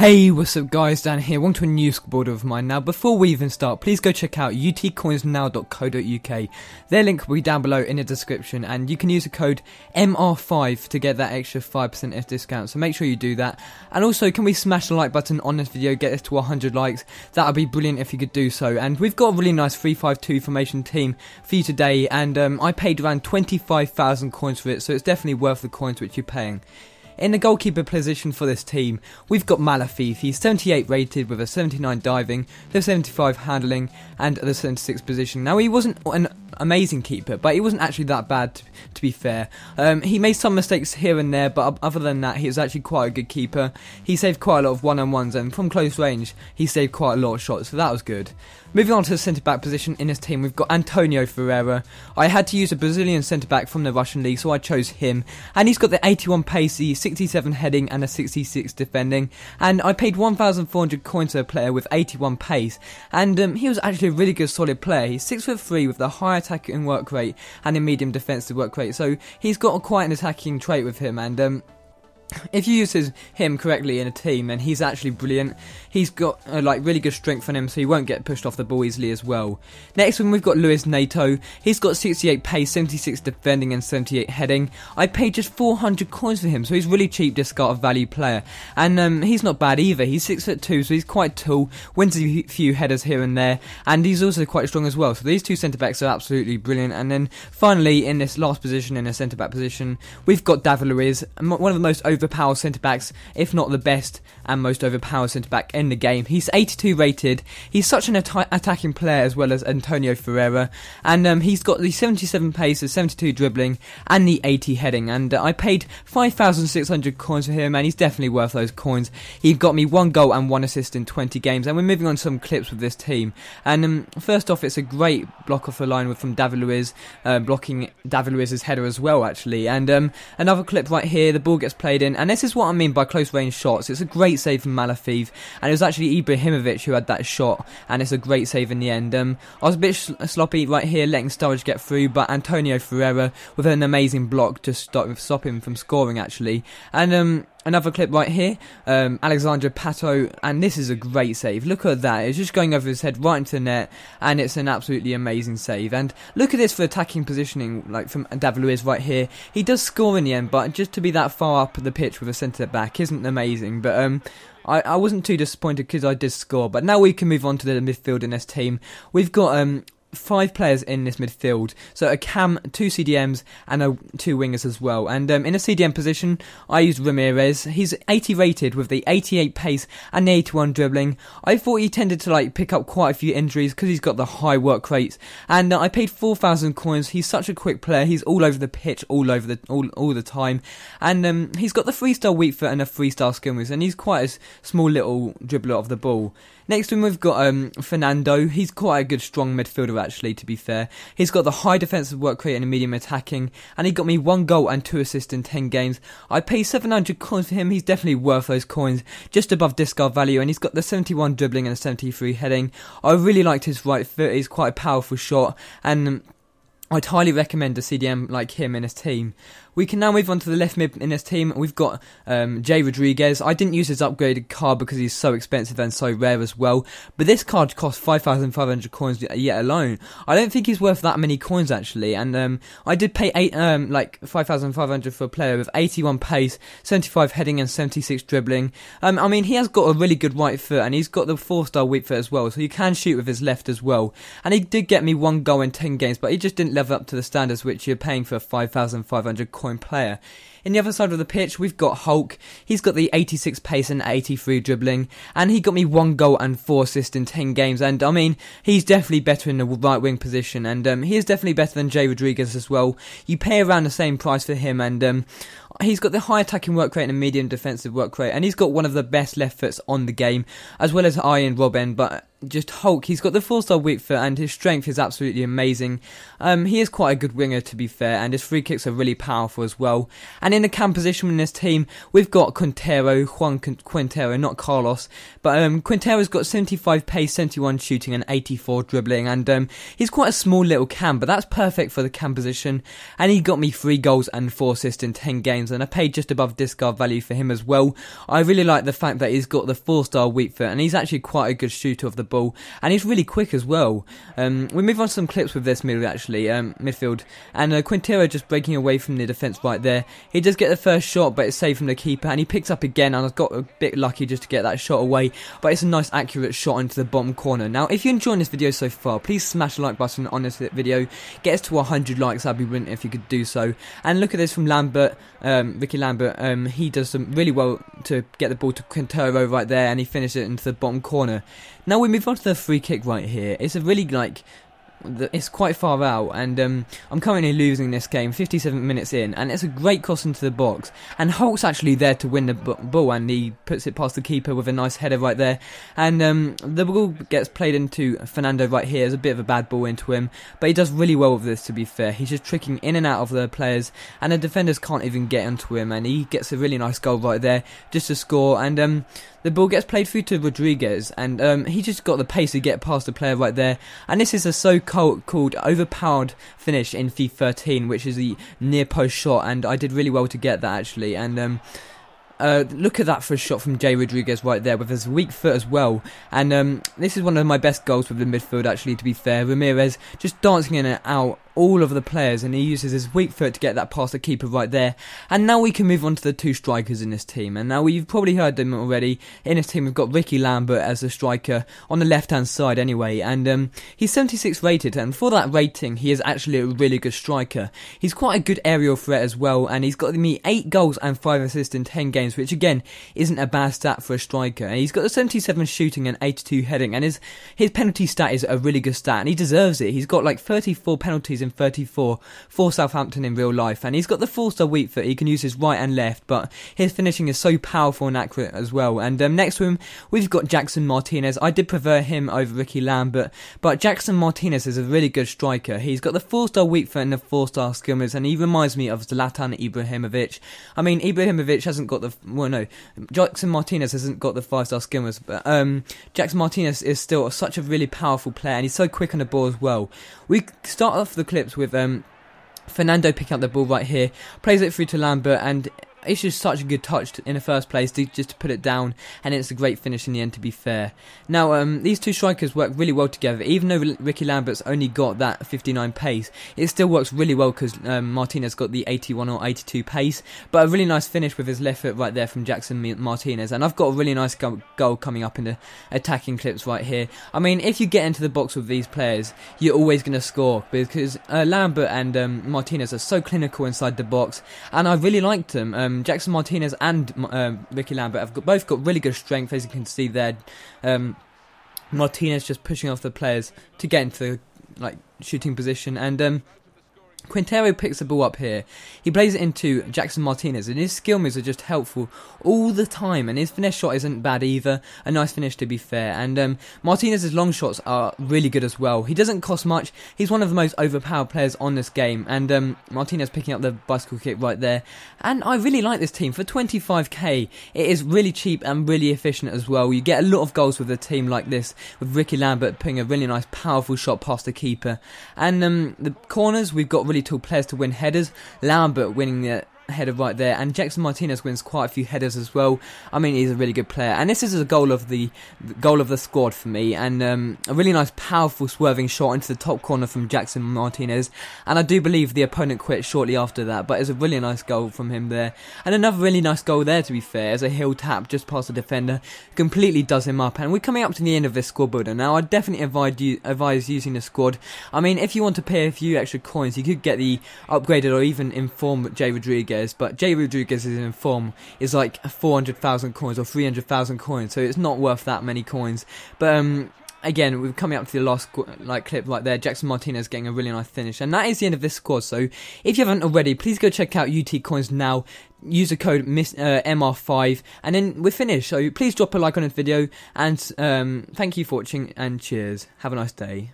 Hey, what's up guys, Dan here, welcome to a new scoreboard of mine. Now, before we even start, please go check out utcoinsnow.co.uk. Their link will be down below in the description, and you can use the code MR5 to get that extra 5% off discount, so make sure you do that. And also, can we smash the like button on this video, get this to 100 likes? That would be brilliant if you could do so. And we've got a really nice 352 formation team for you today, and um, I paid around 25,000 coins for it, so it's definitely worth the coins which you're paying. In the goalkeeper position for this team, we've got Malafeev. He's 78 rated with a 79 diving, the 75 handling, and the 76 position. Now, he wasn't an amazing keeper, but he wasn't actually that bad, to, to be fair. Um, he made some mistakes here and there, but other than that, he was actually quite a good keeper. He saved quite a lot of one on ones, and from close range, he saved quite a lot of shots, so that was good. Moving on to the centre back position in his team, we've got Antonio Ferreira. I had to use a Brazilian centre back from the Russian league, so I chose him. And he's got the 81 pacey, 67 heading, and a 66 defending. And I paid 1,400 coins per player with 81 pace. And um, he was actually a really good, solid player. He's 6 foot 3 with the high attacking work rate and a medium defensive work rate. So he's got quite an attacking trait with him. And um, if you use his, him correctly in a team, then he's actually brilliant. He's got uh, like really good strength on him, so he won't get pushed off the ball easily as well. Next one, we've got Luis Neto. He's got 68 pace, 76 defending, and 78 heading. I paid just 400 coins for him, so he's really cheap discard value player. And um, he's not bad either. He's six foot two, so he's quite tall. Wins a few headers here and there, and he's also quite strong as well. So these two centre backs are absolutely brilliant. And then finally, in this last position, in a centre back position, we've got David Luiz, one of the most overpowered centre backs, if not the best and most overpowered centre back in the game. He's 82 rated. He's such an at- attacking player as well as Antonio Ferreira, and um, he's got the 77 pace, the 72 dribbling, and the 80 heading. And uh, I paid 5,600 coins for him, and he's definitely worth those coins. He got me one goal and one assist in 20 games. And we're moving on to some clips with this team. And um, first off, it's a great block off the line with from David Luiz, uh, blocking David Luiz's header as well, actually. And um, another clip right here, the ball gets played in, and this is what I mean by close range shots. It's a great save from Malafeev, and it was actually Ibrahimovic who had that shot, and it's a great save in the end. Um, I was a bit sloppy right here, letting Sturridge get through, but Antonio Ferreira with an amazing block to stop, stop him from scoring actually. And um, Another clip right here, um, Alexandre Pato, and this is a great save. Look at that, it's just going over his head right into the net, and it's an absolutely amazing save. And look at this for attacking positioning, like from David Luiz right here. He does score in the end, but just to be that far up the pitch with a centre back isn't amazing. But um, I, I wasn't too disappointed because I did score. But now we can move on to the midfield in this team. We've got um, five players in this midfield. So a cam, two CDMs, and a, two wingers as well. And um, in a CDM position, I used Ramires. He's 80 rated with the 88 pace and the 81 dribbling. I thought he tended to like pick up quite a few injuries because he's got the high work rates. And uh, I paid 4,000 coins. He's such a quick player. He's all over the pitch, all over the all all the time. And um, he's got the star weak foot and a star skill moves. And he's quite a small little dribbler of the ball. Next one we've got um, Fernando. He's quite a good strong midfielder actually. To be fair, he's got the high defensive work rate and a medium attacking, and he got me one goal and two assists in ten games. I paid 700 coins for him. He's definitely worth those coins, just above discard value, and he's got the 71 dribbling and the 73 heading. I really liked his right foot. He's quite a powerful shot, and I'd highly recommend a CDM like him in his team. We can now move on to the left mid in this team. We've got um, Jay Rodriguez. I didn't use his upgraded card because he's so expensive and so rare as well. But this card costs 5,500 coins yet alone. I don't think he's worth that many coins actually. And um, I did pay eight, um, like 5,500 for a player with 81 pace, 75 heading, and 76 dribbling. Um, I mean, he has got a really good right foot and he's got the four star weak foot as well. So you can shoot with his left as well. And he did get me one goal in 10 games, but he just didn't level up to the standards which you're paying for 5,500 coins player. In the other side of the pitch, we've got Hulk. He's got the 86 pace and 83 dribbling, and he got me one goal and four assists in 10 games. And I mean, he's definitely better in the right wing position, and um, he is definitely better than Jay Rodriguez as well. You pay around the same price for him, and um, he's got the high attacking work rate and medium defensive work rate, and he's got one of the best left foots on the game, as well as Arjen Robben. But just Hulk. He's got the four star weak foot and his strength is absolutely amazing. Um, he is quite a good winger to be fair, and his free kicks are really powerful as well. And in the cam position in this team, we've got Quintero, Juan Quintero, not Carlos, but um, Quintero's got 75 pace, 71 shooting, and 84 dribbling, and um, he's quite a small little cam, but that's perfect for the cam position. And he got me three goals and four assists in 10 games, and I paid just above discard value for him as well. I really like the fact that he's got the four star weak foot, and he's actually quite a good shooter of the ball, and he's really quick as well. Um, we move on to some clips with this middle actually, um, midfield, and uh, Quintero just breaking away from the defence right there. He does get the first shot, but it's saved from the keeper, and he picks up again, and I've got a bit lucky just to get that shot away, but it's a nice accurate shot into the bottom corner. Now, if you're enjoying this video so far, please smash the like button on this video, get us to 100 likes, that'd be brilliant if you could do so. And look at this from Lambert, um, Ricky Lambert, um, he does some really well to get the ball to Quintero right there, and he finishes it into the bottom corner. Now we move on to the free kick right here. It's a really like it's quite far out, and um, I'm currently losing this game 57 minutes in, and it's a great cross into the box. And Hulk's actually there to win the ball, and he puts it past the keeper with a nice header right there. And um, the ball gets played into Fernando right here. It's a bit of a bad ball into him, but he does really well with this. To be fair, he's just tricking in and out of the players, and the defenders can't even get onto him, and he gets a really nice goal right there just to score. And um, the ball gets played through to Rodriguez, and um, he just got the pace to get past the player right there. And this is a so-called overpowered finish in FIFA 13, which is the near post shot, and I did really well to get that actually. And um, uh, look at that for a shot from Jay Rodriguez right there with his weak foot as well. And um, this is one of my best goals with the midfield, actually, to be fair. Ramires just dancing in and out all of the players and he uses his weak foot to get that past the keeper right there. And now we can move on to the two strikers in this team. And now you've probably heard them already. In this team we've got Ricky Lambert as a striker on the left hand side anyway. And um, he's 76 rated and for that rating he is actually a really good striker. He's quite a good aerial threat as well and he's got me 8 goals and 5 assists in 10 games which again isn't a bad stat for a striker. And he's got a 77 shooting and 82 heading and his, his penalty stat is a really good stat and he deserves it. He's got like 34 penalties in 34 for Southampton in real life. And he's got the four star weak foot, he can use his right and left, but his finishing is so powerful and accurate as well. And um, next to him, we've got Jackson Martinez. I did prefer him over Ricky Lambert, but Jackson Martinez is a really good striker. He's got the four star weak foot and the four star skimmers, and he reminds me of Zlatan Ibrahimovic. I mean, Ibrahimovic hasn't got the, well, no, Jackson Martinez hasn't got the five star skimmers, but um, Jackson Martinez is still such a really powerful player, and he's so quick on the ball as well. We start off the clips with um, Fernando picking up the ball right here, plays it through to Lambert, and it's just such a good touch to, in the first place to, just to put it down, and it's a great finish in the end. To be fair, now um, these two strikers work really well together. Even though Ricky Lambert's only got that 59 pace, it still works really well because um, Martinez got the 81 or 82 pace. But a really nice finish with his left foot right there from Jackson Martinez, and I've got a really nice go- goal coming up in the attacking clips right here. I mean, if you get into the box with these players, you're always going to score because uh, Lambert and um, Martinez are so clinical inside the box, and I really liked them. Um, Jackson Martinez and um, Ricky Lambert have got, both got really good strength, as you can see there. Um, Martinez just pushing off the players to get into the like shooting position, and um, Quintero picks the ball up here. He plays it into Jackson Martinez, and his skill moves are just helpful all the time. And his finesse shot isn't bad either. A nice finish, to be fair. And um, Martinez's long shots are really good as well. He doesn't cost much. He's one of the most overpowered players on this game. And um, Martinez picking up the bicycle kick right there. And I really like this team for 25k. It is really cheap and really efficient as well. You get a lot of goals with a team like this, with Ricky Lambert putting a really nice, powerful shot past the keeper. And um, the corners, we've got really tall players to win headers. Lambert winning the header right there, and Jackson Martinez wins quite a few headers as well. I mean, he's a really good player, and this is a goal of the, the goal of the squad for me, and um, a really nice, powerful swerving shot into the top corner from Jackson Martinez. And I do believe the opponent quit shortly after that, but it's a really nice goal from him there, and another really nice goal there to be fair, as a heel tap just past the defender, completely does him up. And we're coming up to the end of this squad builder now. I definitely advise, you, advise using the squad. I mean, if you want to pay a few extra coins, you could get the upgraded or even informed Jay Rodriguez But Jay Rodriguez is in form is like 400,000 coins or 300,000 coins, so it's not worth that many coins. But um, again, we're coming up to the last like clip right there. Jackson Martinez getting a really nice finish, and that is the end of this squad. So if you haven't already, please go check out UT Coins now. Use the code uh, MR5, and then we're finished. So please drop a like on this video, and um, thank you for watching, and cheers. Have a nice day.